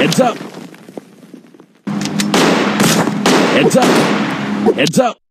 Heads up. Heads up. Heads up.